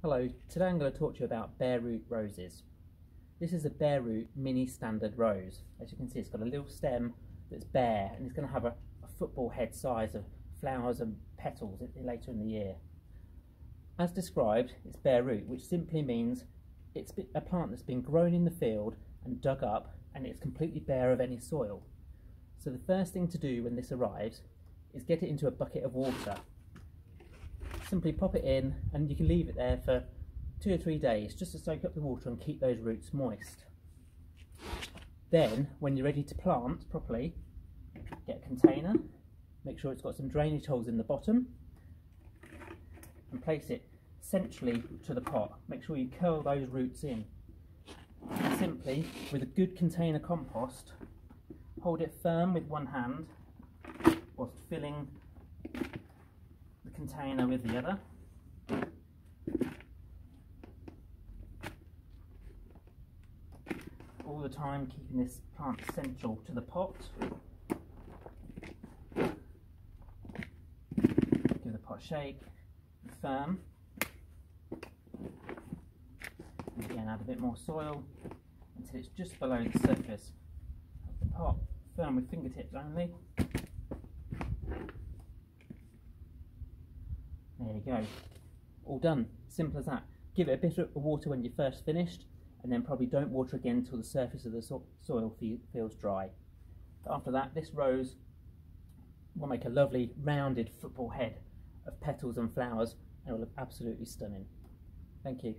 Hello, today I'm going to talk to you about bare root roses. This is a bare root mini standard rose. As you can see it's got a little stem that's bare and it's going to have a, a football head size of flowers and petals later in the year. As described, it's bare root, which simply means it's a plant that's been grown in the field and dug up and it's completely bare of any soil. So the first thing to do when this arrives is get it into a bucket of water simply pop it in and you can leave it there for two or three days just to soak up the water and keep those roots moist. Then, when you're ready to plant properly, get a container, make sure it's got some drainage holes in the bottom, and place it centrally to the pot. Make sure you curl those roots in. And simply, with a good container compost, hold it firm with one hand whilst filling container with the other. All the time keeping this plant central to the pot. Give the pot a shake, firm. Again add a bit more soil until it's just below the surface of the pot. Firm with fingertips only. There you go. All done. Simple as that. Give it a bit of water when you're first finished, and then probably don't water again until the surface of the so soil fe feels dry. After that, this rose will make a lovely rounded football head of petals and flowers, and will look absolutely stunning. Thank you.